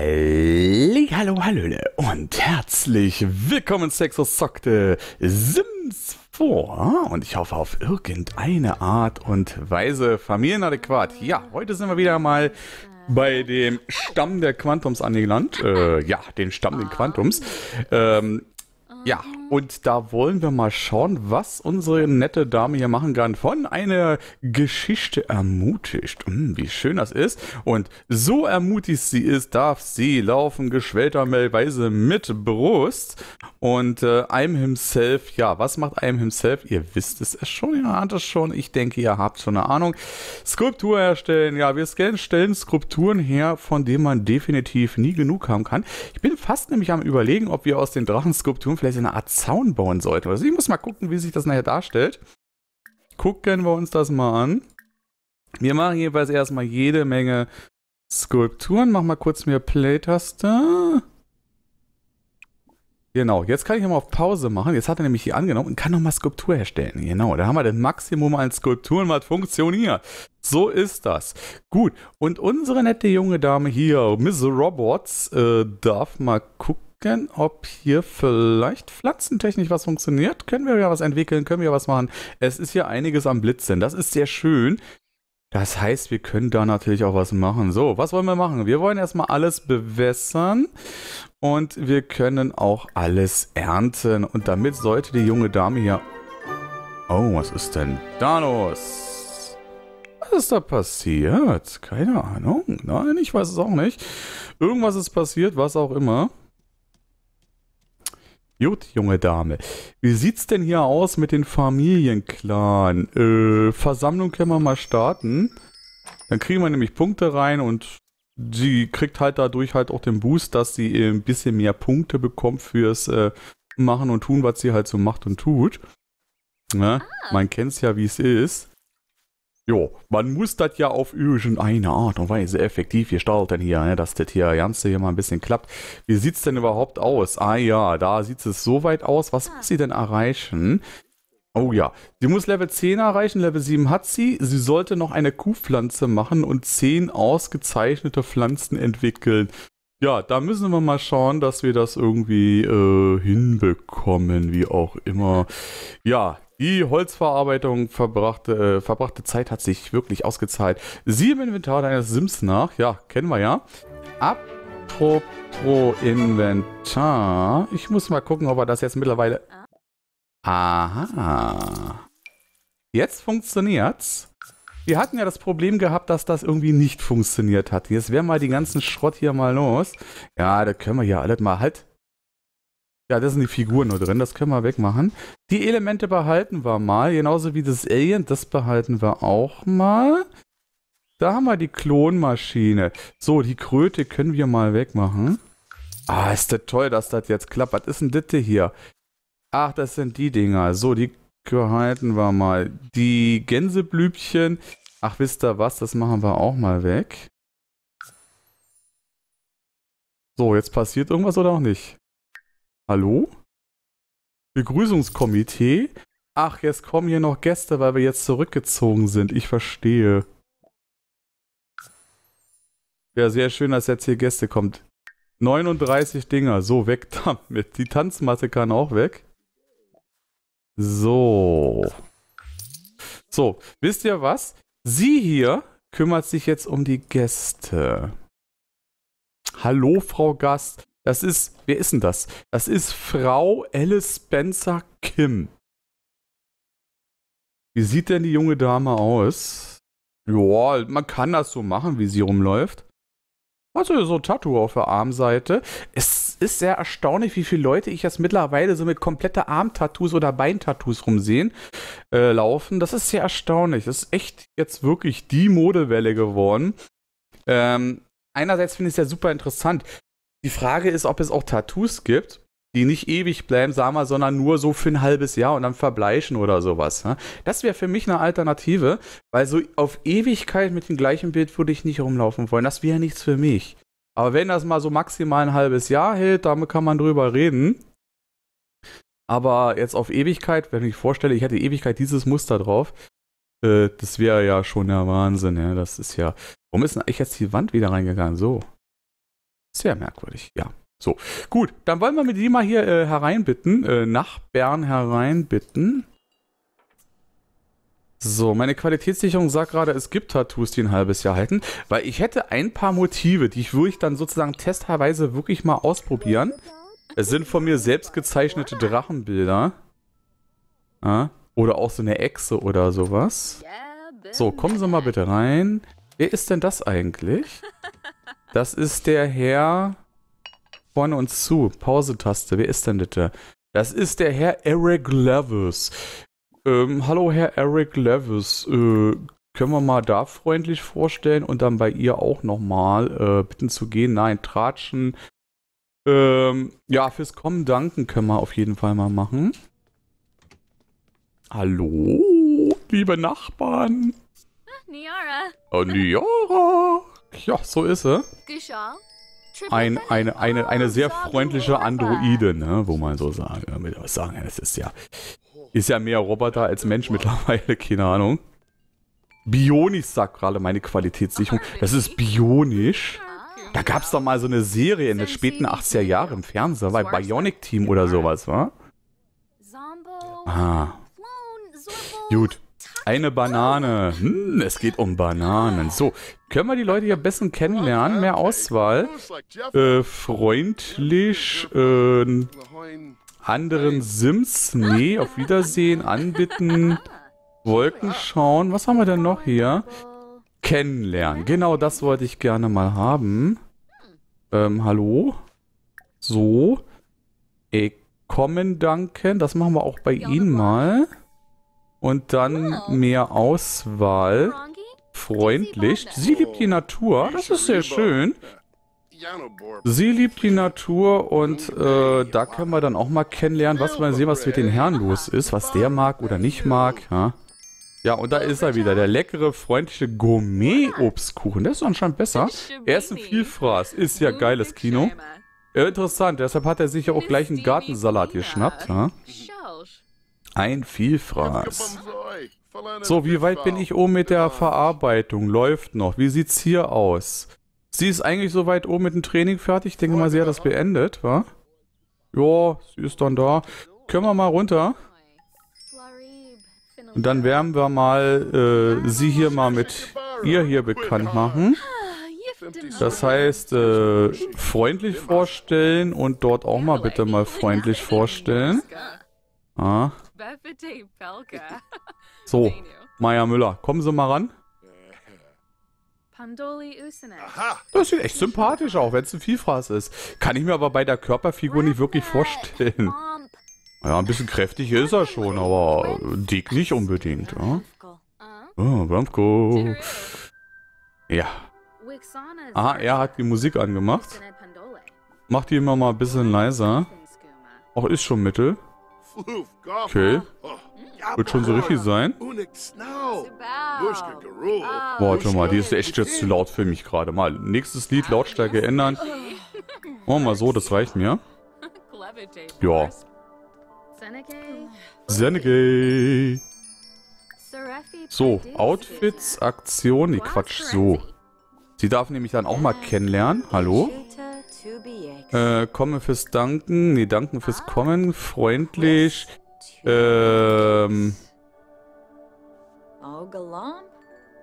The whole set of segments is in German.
Hallo, hallöle und herzlich willkommen zu Exosockte Sims 4 und ich hoffe auf irgendeine Art und Weise familienadäquat. Ja, heute sind wir wieder mal bei dem Stamm der Quantums angelangt. Äh, ja, den Stamm der Quantums. Ähm, ja, und da wollen wir mal schauen, was unsere nette Dame hier machen kann. Von einer Geschichte ermutigt. Hm, wie schön das ist. Und so ermutigt sie ist, darf sie laufen, geschwellterweise mit Brust. Und äh, I'm himself, ja, was macht I'm himself? Ihr wisst es schon, ihr ahnt es schon. Ich denke, ihr habt schon eine Ahnung. Skulptur herstellen. Ja, wir stellen Skulpturen her, von denen man definitiv nie genug haben kann. Ich bin fast nämlich am überlegen, ob wir aus den Drachenskulpturen vielleicht eine Art Zaun bauen sollten. Also ich muss mal gucken, wie sich das nachher darstellt. Gucken wir uns das mal an. Wir machen jeweils erstmal jede Menge Skulpturen. Mach mal kurz mir Play-Taste. Genau, jetzt kann ich mal auf Pause machen. Jetzt hat er nämlich hier angenommen und kann nochmal Skulptur herstellen. Genau, da haben wir das Maximum an Skulpturen, was funktioniert. So ist das. Gut, und unsere nette junge Dame hier, Miss Robots, äh, darf mal gucken gucken, ob hier vielleicht pflanzentechnisch was funktioniert. Können wir ja was entwickeln, können wir was machen. Es ist hier einiges am Blitzen. Das ist sehr schön. Das heißt, wir können da natürlich auch was machen. So, was wollen wir machen? Wir wollen erstmal alles bewässern und wir können auch alles ernten. Und damit sollte die junge Dame hier... Oh, was ist denn da los? Was ist da passiert? Keine Ahnung. Nein, ich weiß es auch nicht. Irgendwas ist passiert, was auch immer. Gut, junge Dame. Wie sieht's denn hier aus mit den Familienclan? Äh, Versammlung können wir mal starten. Dann kriegen wir nämlich Punkte rein und sie kriegt halt dadurch halt auch den Boost, dass sie ein bisschen mehr Punkte bekommt fürs äh, Machen und Tun, was sie halt so macht und tut. Ne? Ah. Man kennt's ja, wie es ist. Jo, man muss das ja auf irgendeine Art und Weise effektiv gestalten hier, ne, dass das hier Ganze hier mal ein bisschen klappt. Wie sieht's denn überhaupt aus? Ah ja, da sieht es so weit aus. Was muss sie denn erreichen? Oh ja, sie muss Level 10 erreichen, Level 7 hat sie. Sie sollte noch eine Kuhpflanze machen und 10 ausgezeichnete Pflanzen entwickeln. Ja, da müssen wir mal schauen, dass wir das irgendwie äh, hinbekommen, wie auch immer. Ja, die Holzverarbeitung verbrachte, äh, verbrachte Zeit hat sich wirklich ausgezahlt. Sie im Inventar deines Sims nach. Ja, kennen wir ja. Apropos Inventar. Ich muss mal gucken, ob er das jetzt mittlerweile... Aha. Jetzt funktioniert's. Wir hatten ja das Problem gehabt, dass das irgendwie nicht funktioniert hat. Jetzt wären mal die ganzen Schrott hier mal los. Ja, da können wir ja alles mal... Halt, ja, das sind die Figuren nur drin, das können wir wegmachen. Die Elemente behalten wir mal, genauso wie das Alien, das behalten wir auch mal. Da haben wir die Klonmaschine. So, die Kröte können wir mal wegmachen. Ah, ist das toll, dass das jetzt klappt. Was ist denn das hier? Ach, das sind die Dinger. So, die behalten wir mal. Die Gänseblübchen. Ach, wisst ihr was? Das machen wir auch mal weg. So, jetzt passiert irgendwas oder auch nicht? Hallo? Begrüßungskomitee? Ach, jetzt kommen hier noch Gäste, weil wir jetzt zurückgezogen sind. Ich verstehe. Ja, sehr schön, dass jetzt hier Gäste kommt. 39 Dinger. So, weg damit. Die Tanzmatte kann auch weg. So. So, wisst ihr was? Sie hier kümmert sich jetzt um die Gäste. Hallo, Frau Gast. Das ist, wer ist denn das? Das ist Frau Alice Spencer Kim. Wie sieht denn die junge Dame aus? Ja, man kann das so machen, wie sie rumläuft. Also so ein Tattoo auf der Armseite. Es ist sehr erstaunlich, wie viele Leute ich jetzt mittlerweile so mit kompletter Armtattoos oder Beintattoos rumsehen, äh, laufen. Das ist sehr erstaunlich. Das ist echt jetzt wirklich die Modewelle geworden. Ähm, einerseits finde ich es ja super interessant. Die Frage ist, ob es auch Tattoos gibt, die nicht ewig bleiben, sagen wir, sondern nur so für ein halbes Jahr und dann verbleichen oder sowas. Ne? Das wäre für mich eine Alternative, weil so auf Ewigkeit mit dem gleichen Bild würde ich nicht rumlaufen wollen. Das wäre nichts für mich. Aber wenn das mal so maximal ein halbes Jahr hält, damit kann man drüber reden. Aber jetzt auf Ewigkeit, wenn ich vorstelle, ich hätte Ewigkeit dieses Muster drauf, äh, das wäre ja schon der Wahnsinn. Ja? Das ist ja. Warum ist denn eigentlich jetzt die Wand wieder reingegangen? So. Sehr merkwürdig, ja. So, gut, dann wollen wir mit die mal hier äh, hereinbitten, äh, nach Bern hereinbitten. So, meine Qualitätssicherung sagt gerade, es gibt Tattoos, die ein halbes Jahr halten, weil ich hätte ein paar Motive, die ich würde ich dann sozusagen testweise wirklich mal ausprobieren. Es sind von mir selbst gezeichnete Drachenbilder. Ja, oder auch so eine Echse oder sowas. So, kommen Sie mal bitte rein. Wer ist denn das eigentlich? Das ist der Herr vorne uns zu. Pause-Taste. Wer ist denn bitte? Das ist der Herr Eric Levis. Ähm, hallo Herr Eric Levis. Äh, können wir mal da freundlich vorstellen und dann bei ihr auch nochmal äh, bitten zu gehen? Nein, tratschen. Ähm, ja, fürs Kommen danken können wir auf jeden Fall mal machen. Hallo, liebe Nachbarn. Niara. Oh, Niara. Ja, so ist. Gushal. Ein, eine, eine, eine sehr freundliche Androide, ne, wo man so sagen, damit was sagen, es ist ja, ist ja mehr Roboter als Mensch mittlerweile, keine Ahnung. Bionisch sagt gerade meine Qualitätssicherung. Das ist bionisch. Da gab es doch mal so eine Serie in den späten 80er Jahren im Fernsehen, bei Bionic Team oder sowas, wa? Ah, gut. Eine Banane. Hm, es geht um Bananen. So, können wir die Leute hier besser kennenlernen? Mehr Auswahl. Äh, freundlich, äh, anderen Sims. Nee, auf Wiedersehen, anbitten, Wolken schauen. Was haben wir denn noch hier? Kennenlernen. Genau das wollte ich gerne mal haben. Ähm, hallo? So. Äh, kommen danken. Das machen wir auch bei Ihnen mal. Und dann mehr Auswahl. Freundlich. Sie liebt die Natur. Das ist sehr schön. Sie liebt die Natur und äh, da können wir dann auch mal kennenlernen, was wir sehen, was mit den Herren los ist, was der mag oder nicht mag. Ja, ja und da ist er wieder, der leckere, freundliche Gourmet-Obstkuchen. Der ist anscheinend besser. Er ist ein Vielfraß. Ist ja geiles Kino. Ja, interessant, deshalb hat er sich ja auch gleich einen Gartensalat geschnappt. Ja? Ein Vielfraß. So, wie weit bin ich oben mit der Verarbeitung? Läuft noch. Wie sieht's hier aus? Sie ist eigentlich soweit oben mit dem Training fertig. Ich denke mal, sie hat das beendet, wa? Ja, sie ist dann da. Können wir mal runter? Und dann werden wir mal äh, sie hier mal mit ihr hier bekannt machen. Das heißt, äh, freundlich vorstellen und dort auch mal bitte mal freundlich vorstellen. Ah. So, Maya Müller, kommen Sie mal ran. Das sieht echt sympathisch aus, wenn es ein Vielfraß ist. Kann ich mir aber bei der Körperfigur nicht wirklich vorstellen. Ja, ein bisschen kräftig ist er schon, aber dick nicht unbedingt. Ja? Oh, Bramko. Ja. Aha, er hat die Musik angemacht. Macht die immer mal ein bisschen leiser. Auch ist schon mittel. Okay. Wird schon so richtig sein. Warte mal, die ist echt jetzt zu laut für mich gerade. Mal, nächstes Lied, Lautstärke ändern. Oh, mal so, das reicht mir. Ja. Senegay. So, Outfits, Aktion, nee, Quatsch, so. Sie darf nämlich dann auch mal kennenlernen. Hallo? Äh, komme fürs Danken. Nee, danken fürs Kommen. Freundlich. Ähm.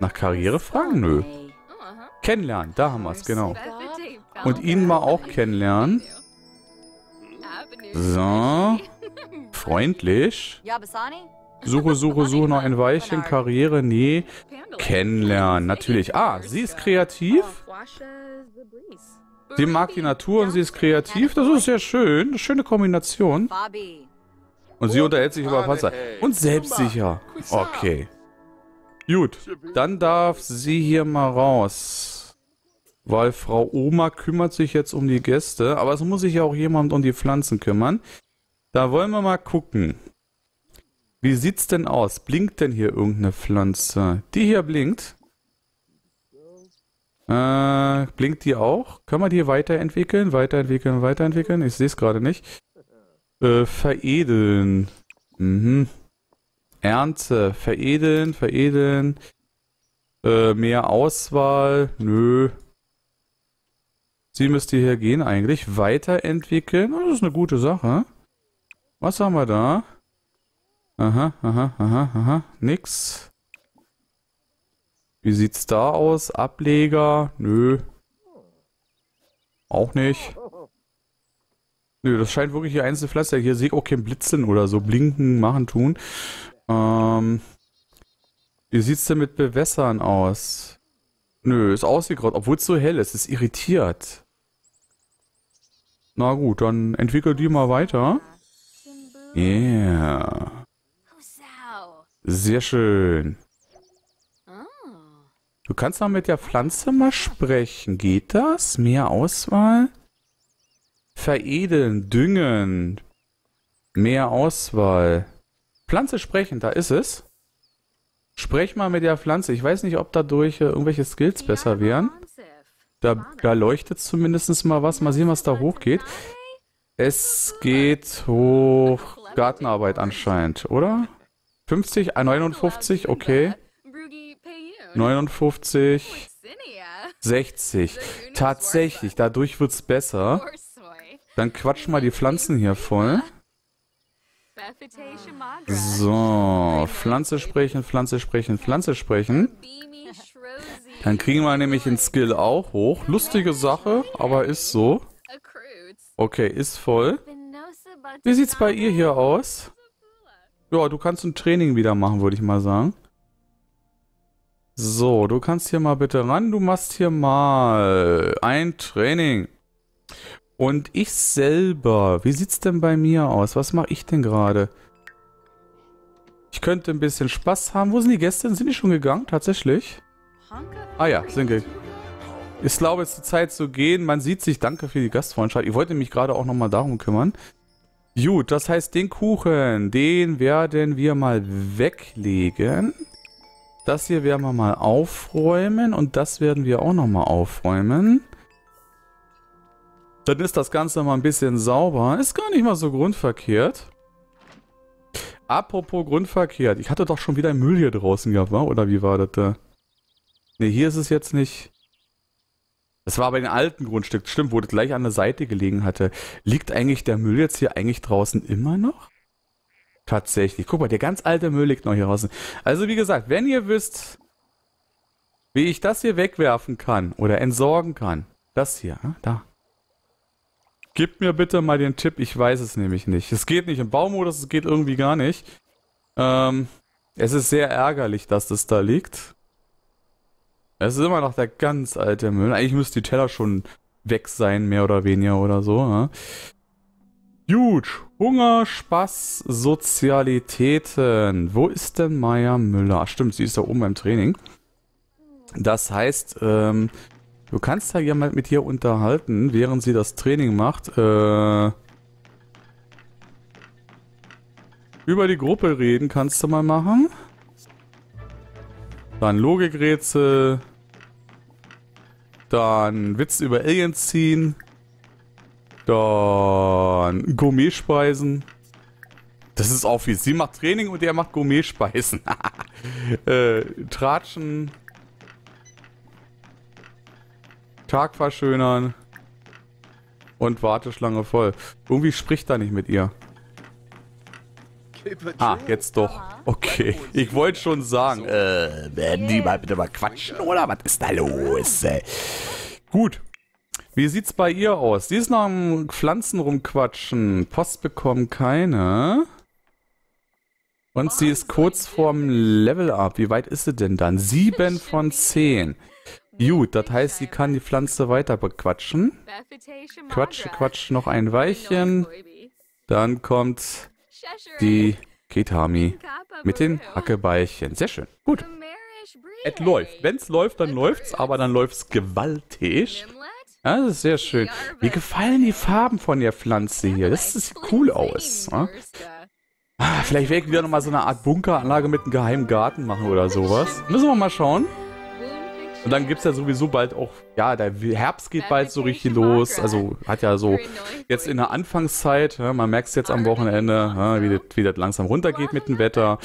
Nach Karriere fragen? Nö. Kennenlernen, da haben wir es, genau. Und ihn mal auch kennenlernen. So. Freundlich. Suche, suche, suche noch ein Weilchen. Karriere, nee. Kennenlernen, natürlich. Ah, sie ist kreativ. Sie mag die Natur und sie ist kreativ. Das ist sehr schön. Schöne Kombination. Und sie unterhält sich über Panzer. Und selbstsicher. Okay. Gut. Dann darf sie hier mal raus. Weil Frau Oma kümmert sich jetzt um die Gäste. Aber es muss sich ja auch jemand um die Pflanzen kümmern. Da wollen wir mal gucken. Wie sieht's denn aus? Blinkt denn hier irgendeine Pflanze? Die hier blinkt. Äh, blinkt die auch? Können wir die weiterentwickeln? Weiterentwickeln, weiterentwickeln? Ich sehe es gerade nicht. Äh, veredeln. Mhm. Ernte. Veredeln, veredeln. Äh, mehr Auswahl. Nö. Sie müsste hier gehen eigentlich. Weiterentwickeln. Oh, das ist eine gute Sache. Was haben wir da? Aha, aha, aha, aha. Nix. Wie sieht's da aus? Ableger? Nö. Auch nicht. Nö, das scheint wirklich hier einzelne Pflaster. Hier sehe ich auch kein Blitzen oder so. Blinken, machen, tun. Ähm. Wie sieht's denn mit Bewässern aus? Nö, ist ausgegraut, obwohl es so hell ist. Ist irritiert. Na gut, dann entwickel die mal weiter. Yeah. Sehr schön. Du kannst auch mit der Pflanze mal sprechen. Geht das? Mehr Auswahl? Veredeln, düngen. Mehr Auswahl. Pflanze sprechen, da ist es. Sprech mal mit der Pflanze. Ich weiß nicht, ob dadurch äh, irgendwelche Skills besser wären. Da, da leuchtet zumindest mal was. Mal sehen, was da hochgeht. Es geht hoch. Gartenarbeit anscheinend, oder? 50, ah, 59, okay. 59, 60. Tatsächlich, dadurch wird's besser. Dann quatsch mal die Pflanzen hier voll. So, Pflanze sprechen, Pflanze sprechen, Pflanze sprechen. Dann kriegen wir nämlich den Skill auch hoch. Lustige Sache, aber ist so. Okay, ist voll. Wie sieht's bei ihr hier aus? Ja, du kannst ein Training wieder machen, würde ich mal sagen. So, du kannst hier mal bitte ran. Du machst hier mal ein Training. Und ich selber, wie sieht's denn bei mir aus? Was mache ich denn gerade? Ich könnte ein bisschen Spaß haben. Wo sind die Gäste? Sind die schon gegangen? Tatsächlich? Ah ja, sind gegangen. Ich glaube, es ist die Zeit zu gehen. Man sieht sich. Danke für die Gastfreundschaft. Ich wollte mich gerade auch nochmal darum kümmern. Gut, das heißt, den Kuchen, den werden wir mal weglegen. Das hier werden wir mal aufräumen und das werden wir auch nochmal aufräumen. Dann ist das Ganze mal ein bisschen sauber. Ist gar nicht mal so grundverkehrt. Apropos grundverkehrt. Ich hatte doch schon wieder Müll hier draußen gehabt? Oder wie war das da? Ne, hier ist es jetzt nicht. Das war bei den alten Grundstück, stimmt, wo das gleich an der Seite gelegen hatte. Liegt eigentlich der Müll jetzt hier eigentlich draußen immer noch? Tatsächlich. Guck mal, der ganz alte Müll liegt noch hier draußen. Also wie gesagt, wenn ihr wisst, wie ich das hier wegwerfen kann oder entsorgen kann. Das hier, hm, da. Gib mir bitte mal den Tipp, ich weiß es nämlich nicht. Es geht nicht im Baumodus, es geht irgendwie gar nicht. Ähm, es ist sehr ärgerlich, dass das da liegt. Es ist immer noch der ganz alte Müll. Eigentlich müsste die Teller schon weg sein, mehr oder weniger oder so. Ja. Gut. Hunger, Spaß, Sozialitäten. Wo ist denn Maya Müller? Stimmt, sie ist da oben beim Training. Das heißt, ähm, du kannst ja mal mit ihr unterhalten, während sie das Training macht. Äh, über die Gruppe reden kannst du mal machen. Dann Logikrätsel. Dann Witz über Aliens ziehen. Dann Gourmetspeisen. Das ist auch viel. Sie macht Training und er macht Gourmetspeisen. äh, Tratschen. Tag verschönern. Und Warteschlange voll. Irgendwie spricht er nicht mit ihr. Ah, jetzt doch. Okay. Ich wollte schon sagen, äh, werden die mal bitte mal quatschen, oder? Was ist da los? Gut. Wie sieht's bei ihr aus? Sie ist noch am Pflanzen rumquatschen. Post bekommen keine. Und sie ist kurz vorm Level-Up. Wie weit ist sie denn dann? Sieben von zehn. Gut, das heißt, sie kann die Pflanze weiter bequatschen. Quatsch, quatsch, noch ein Weilchen. Dann kommt die Kitami mit den Hackebeilchen. Sehr schön. Gut. Es läuft. Wenn es läuft, dann läuft's, aber dann läuft's gewaltig. Ja, das ist sehr schön. Mir gefallen die Farben von der Pflanze hier. Das sieht cool aus. Ja? Ah, vielleicht werden wir nochmal so eine Art Bunkeranlage mit einem geheimen Garten machen oder sowas. Müssen wir mal schauen. Und dann gibt es ja sowieso bald auch, ja, der Herbst geht bald so richtig los. Also hat ja so jetzt in der Anfangszeit, ja, man merkt es jetzt am Wochenende, ja, wie, das, wie das langsam runtergeht mit dem Wetter.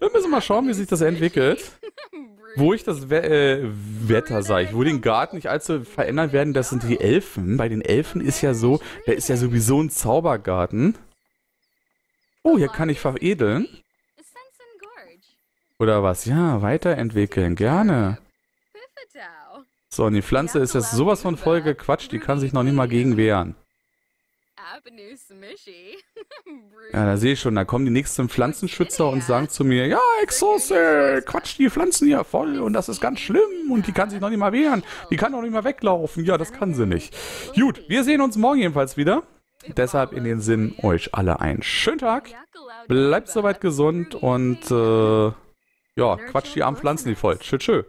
Dann müssen wir mal schauen, wie sich das entwickelt. Wo ich das We äh, Wetter, sag ich, wo den Garten nicht allzu verändern werden, das sind die Elfen. Bei den Elfen ist ja so, der ist ja sowieso ein Zaubergarten. Oh, hier kann ich veredeln. Oder was? Ja, weiterentwickeln, gerne. So, und die Pflanze ist jetzt sowas von voll gequatscht, die kann sich noch nicht mal gegen wehren. Ja, da sehe ich schon, da kommen die nächsten Pflanzenschützer und sagen zu mir, ja, Exose, quatsch die Pflanzen hier voll und das ist ganz schlimm und die kann sich noch nicht mal wehren. Die kann auch nicht mal weglaufen. Ja, das kann sie nicht. Gut, wir sehen uns morgen jedenfalls wieder. Deshalb in den Sinn euch alle einen schönen Tag. Bleibt soweit gesund und äh, ja, quatscht die armen Pflanzen nicht voll. Tschö, tschö.